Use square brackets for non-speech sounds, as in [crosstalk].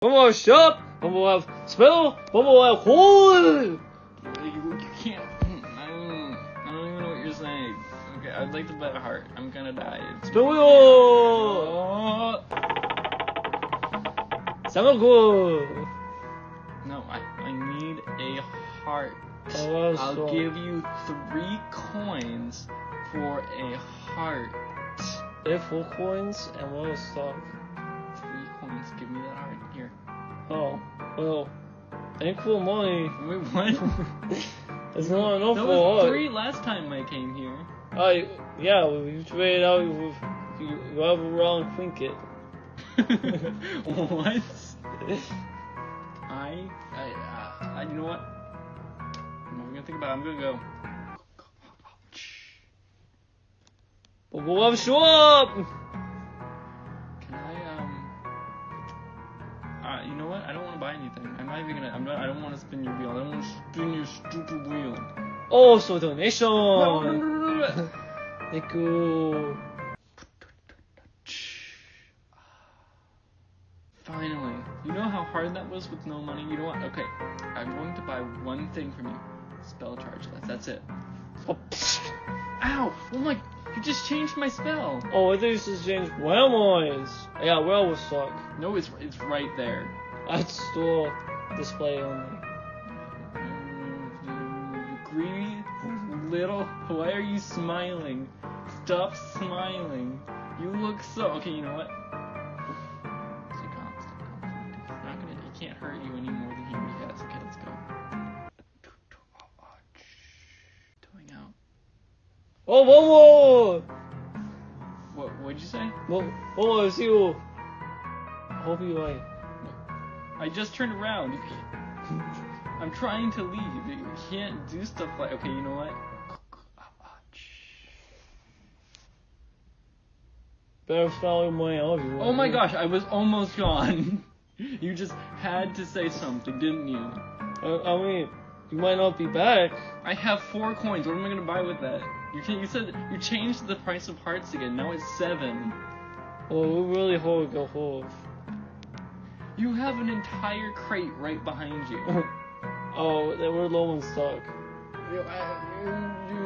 One more shop. One more spell. One more hole. You, can't. Hmm, I don't, I don't even know what you're saying. Okay, I'd like to bet a heart. I'm gonna die. It's Spell wheel. Oh. Samago. No, I, I need a heart. Oh, I'll so- give you three coins for a heart. Have four coins and one is stock. Three coins. Give me that heart. Oh, well, equal money. Wait, what? [laughs] It's not enough that for was what? three last time I came here. I yeah, well, you trade out with you, have a round trinket. [laughs] what? [laughs] I, I, uh, I, you know what? I'm not gonna think about it. I'm gonna go. But we'll have show up. Can I, um, uh, you know what? I don't want to buy anything. I'm not even gonna. I'm not. I don't want to spin your wheel. I don't want to spin your stupid wheel. Also donation. No, no, no, no, no. Thank you. Finally. You know how hard that was with no money? You know what? Okay. I'm going to buy one thing from you. Spell charge. That's, that's it. Oh. Ow! Oh my. You just changed my spell. oh I think this is James Wellmoy's. Yeah, well will suck. No, it's it's right there. That's store display only. Greedy little. Why are you smiling? Stop smiling. You look so. Okay, you know what? Stay calm. Stay calm. Not gonna. It can't hurt you any more than he already has. Okay, let's go. Going out. Oh, one more. What? What'd you say? One more. See you. Hope you like. I just turned around. [laughs] I'm trying to leave. You can't do stuff like. Okay, you know what? Better spell your money out if you want. Oh my gosh, I was almost gone. [laughs] You just had to say something, didn't you? I, I mean, you might not be back. I have four coins. What am I gonna buy with that? You can, you said you changed the price of hearts again. Now it's seven. Well, we really hold go hold. You have an entire crate right behind you. [laughs] oh, they were low in stock. You- I- you- you-